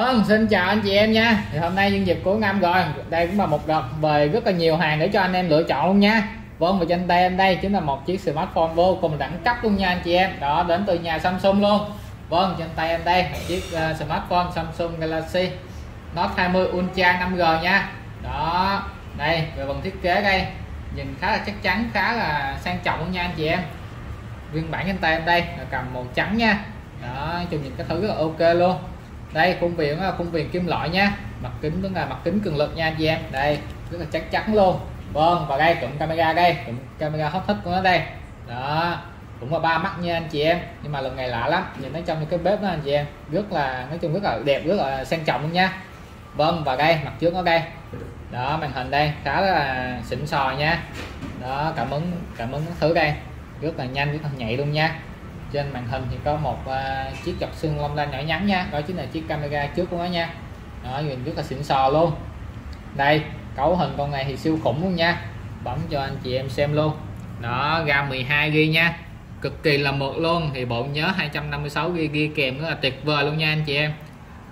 Vâng, xin chào anh chị em nha. Thì hôm nay nhân dịp cuối năm rồi. Đây cũng là một đợt về rất là nhiều hàng để cho anh em lựa chọn luôn nha. Vâng và trên tay em đây chính là một chiếc smartphone vô cùng đẳng cấp luôn nha anh chị em. Đó đến từ nhà Samsung luôn. Vâng trên tay em đây một chiếc uh, smartphone Samsung Galaxy Note 20 Ultra 5G nha. Đó đây về phần thiết kế đây nhìn khá là chắc chắn khá là sang trọng luôn nha anh chị em. Phiên bản trên tay em đây là cầm màu trắng nha. Đó chung nhìn cái thứ rất là ok luôn đây, khung viền là khung viền kim loại nha. Mặt kính cũng là mặt kính cường lực nha anh chị em. Đây, rất là chắc chắn luôn. Vâng và đây, cụm camera đây. Cụm camera hot thích của nó đây. Đó, cũng là ba mắt nha anh chị em. Nhưng mà lần này lạ lắm, nhìn nó trong cái bếp đó anh chị em. Rất là, nói chung rất là đẹp, rất là sang trọng luôn nha. Vâng và đây, mặt trước nó đây. Đó, màn hình đây, khá là xịn sò nha. Đó, cảm ứng cảm ứng thứ đây. Rất là nhanh, rất là nhạy luôn nha trên màn hình thì có một uh, chiếc cặp xương long lanh nhỏ nhắn nha. Đó chính là chiếc camera trước của nó nha. Đó nhìn rất là xịn sò luôn. Đây cấu hình con này thì siêu khủng luôn nha. Bấm cho anh chị em xem luôn. Đó ra 12g nha. Cực kỳ là mượt luôn. Thì bộ nhớ 256 GB kèm rất là tuyệt vời luôn nha anh chị em.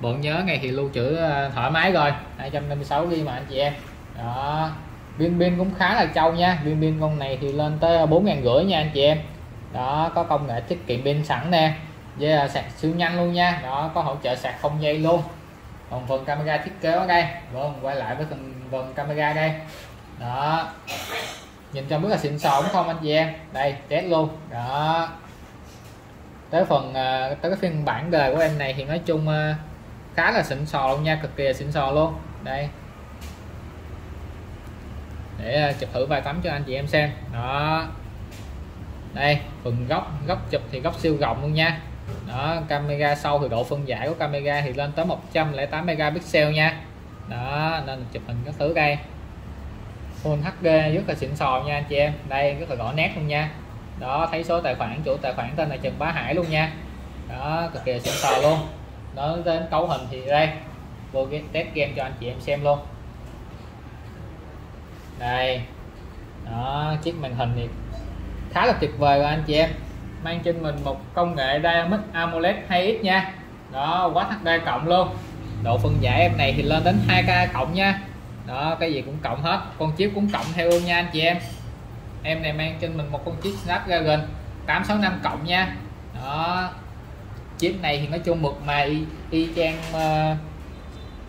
Bộ nhớ này thì lưu trữ à, thoải mái rồi. 256g mà anh chị em. Đó pin pin cũng khá là trâu nha. Pin pin con này thì lên tới bốn ngàn rưỡi nha anh chị em đó có công nghệ tiết kiệm pin sẵn nè với yeah, sạc siêu nhanh luôn nha. Đó có hỗ trợ sạc không dây luôn. Còn phần camera thiết kế ở đây vâng quay lại với phần phần camera đây. Đó. Nhìn trong rất là xịn sò đúng không anh chị em? Đây test luôn. Đó. Tới phần à, tới cái phiên bản đời của em này thì nói chung à, khá là xịn sò luôn nha cực kỳ là xịn sò luôn. Đây. Để chụp thử vài tấm cho anh chị em xem. Đó đây, phần góc góc chụp thì góc siêu rộng luôn nha. Đó, camera sau thì độ phân giải của camera thì lên tới 108 megapixel nha. Đó, nên chụp hình các thứ đây. Full HD rất là xịn sò nha anh chị em. Đây, rất là rõ nét luôn nha. Đó, thấy số tài khoản, chủ tài khoản tên là Trần Bá Hải luôn nha. Đó, cực kỳ xịn sò luôn. Đó đến cấu hình thì đây, vô cái test game cho anh chị em xem luôn. Đây. Đó, chiếc màn hình thì khá là tuyệt vời rồi anh chị em. Mang trên mình một công nghệ Dynamic AMOLED 2X nha. Đó quá HD cộng luôn. Độ phân giải em này thì lên đến 2K cộng nha. Đó cái gì cũng cộng hết. Con chip cũng cộng theo luôn nha anh chị em. Em này mang trên mình một con chip Snapdragon 865 cộng nha. Đó chip này thì nói chung mực mà y, y chang uh,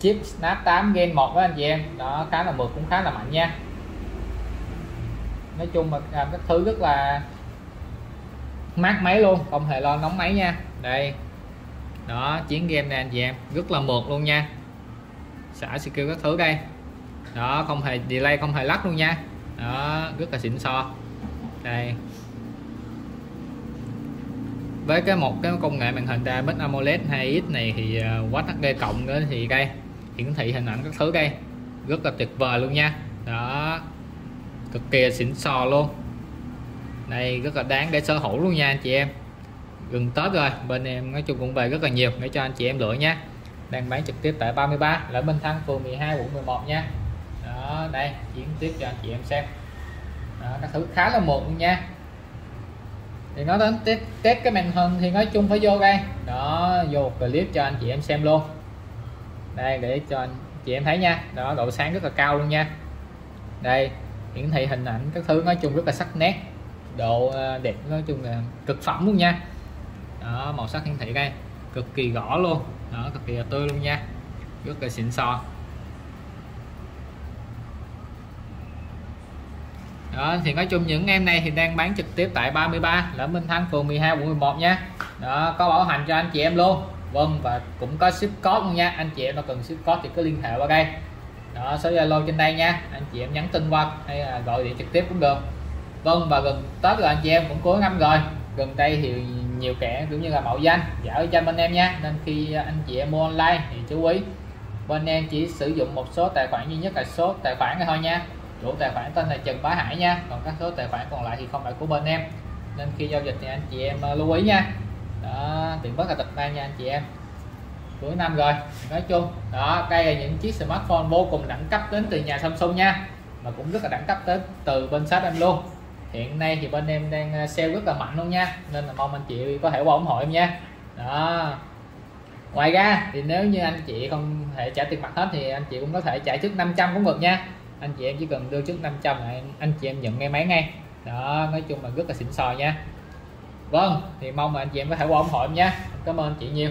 chip Snap 8 Gen 1 đó anh chị em. Đó khá là mực cũng khá là mạnh nha nói chung mà làm các thứ rất là mát máy luôn, không hề lo nóng máy nha. Đây. Đó, chiến game này anh chị em, rất là mượt luôn nha. Xả skill các thứ đây. Đó, không hề delay, không hề lắc luôn nha. Đó, rất là xịn so. Đây. Với cái một cái công nghệ màn hình Dynamic AMOLED 2X này thì ờ, Quad HD cộng nữa thì đây, hiển thị hình ảnh các thứ đây. Rất là tuyệt vời luôn nha. Đó cực kỳ xịn sò luôn. Này rất là đáng để sở hữu luôn nha anh chị em. Gần Tết rồi bên em nói chung cũng về rất là nhiều để cho anh chị em lựa nha. Đang bán trực tiếp tại 33 là Minh Thăng phường 12 quận 11 nha. Đó đây chuyển tiếp cho anh chị em xem. Đó, các thứ khá là mượt luôn nha. Thì nói đến test, test cái màn hình thì nói chung phải vô đây. Đó vô clip cho anh chị em xem luôn. Đây để cho anh chị em thấy nha. Đó độ sáng rất là cao luôn nha. Đây hiển thị hình ảnh các thứ nói chung rất là sắc nét. Độ à, đẹp, nói chung là cực phẩm luôn nha. Đó, màu sắc hiển thị đây. Cực kỳ rõ luôn. Đó, cực kỳ là tươi luôn nha. Rất là xịn sò. Đó, thì nói chung những em này thì đang bán trực tiếp tại 33 là Minh Thắng, phường 12 quận 11 nha. Đó, có bảo hành cho anh chị em luôn. Vâng và cũng có ship code luôn nha. Anh chị em mà cần ship code thì cứ liên hệ qua đây đó, số zalo trên đây nha. Anh chị em nhắn tin qua hay là gọi điện trực tiếp cũng được. Vâng và gần tết rồi anh chị em cũng cuối năm rồi. Gần đây thì nhiều kẻ cũng như là mạo danh giả danh bên em nha. Nên khi anh chị em mua online thì chú ý, bên em chỉ sử dụng một số tài khoản duy nhất là số tài khoản này thôi nha. Chủ tài khoản tên là Trần Bá Hải nha. Còn các số tài khoản còn lại thì không phải của bên em. Nên khi giao dịch thì anh chị em ờ, lưu ý nha. Đó tiền bất là tịch mang nha anh chị em cuối năm rồi, nói chung. Đó, đây là những chiếc smartphone vô cùng đẳng cấp đến từ nhà Samsung nha. Mà cũng rất là đẳng cấp đến từ bên shop em luôn. Hiện nay thì bên em đang à, sale rất là mạnh luôn nha. Nên là mong anh chị có thể qua ủng hộ em nha. Đó. Ngoài ra thì nếu như anh chị không thể trả tiền mặt hết thì anh chị cũng có thể trả trước 500 cũng được nha. Anh chị em chỉ cần đưa trước 500 là anh chị em nhận ngay máy ngay. Đó, nói chung là rất là xịn sò nha. Vâng thì mong là anh chị em có thể qua ủng hộ em nha. Cảm ơn anh chị nhiều.